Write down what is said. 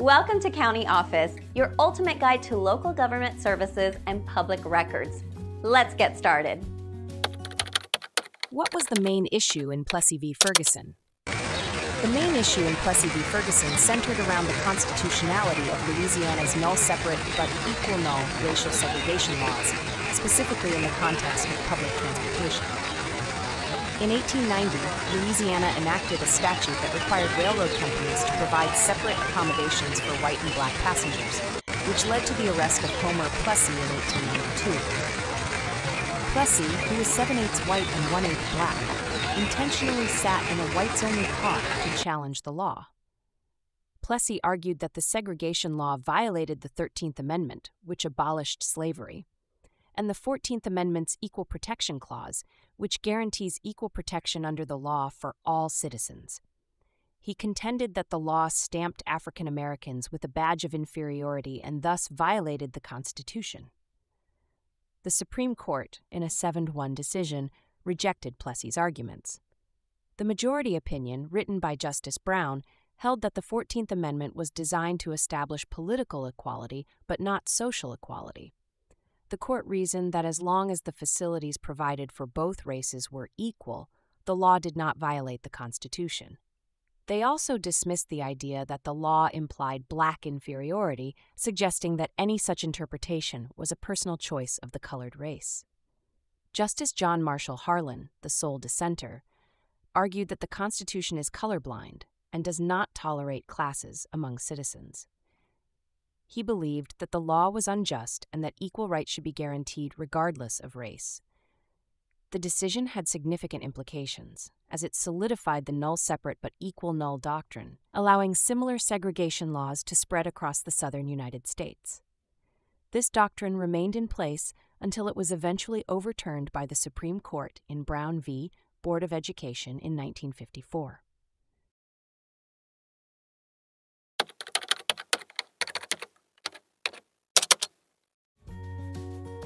Welcome to County Office, your ultimate guide to local government services and public records. Let's get started. What was the main issue in Plessy v. Ferguson? The main issue in Plessy v. Ferguson centered around the constitutionality of Louisiana's null separate but equal null racial segregation laws, specifically in the context of public transportation. In 1890, Louisiana enacted a statute that required railroad companies to provide separate accommodations for white and black passengers, which led to the arrest of Homer Plessy in 1892. Plessy, who was 7 eighths white and 1 eighth black, intentionally sat in a whites only car to challenge the law. Plessy argued that the segregation law violated the 13th Amendment, which abolished slavery, and the 14th Amendment's Equal Protection Clause, which guarantees equal protection under the law for all citizens. He contended that the law stamped African Americans with a badge of inferiority and thus violated the Constitution. The Supreme Court, in a 7 1 decision, rejected Plessy's arguments. The majority opinion, written by Justice Brown, held that the 14th Amendment was designed to establish political equality but not social equality. The court reasoned that as long as the facilities provided for both races were equal, the law did not violate the Constitution. They also dismissed the idea that the law implied black inferiority, suggesting that any such interpretation was a personal choice of the colored race. Justice John Marshall Harlan, the sole dissenter, argued that the Constitution is colorblind and does not tolerate classes among citizens. He believed that the law was unjust and that equal rights should be guaranteed regardless of race. The decision had significant implications, as it solidified the null separate but equal null doctrine, allowing similar segregation laws to spread across the southern United States. This doctrine remained in place until it was eventually overturned by the Supreme Court in Brown v. Board of Education in 1954.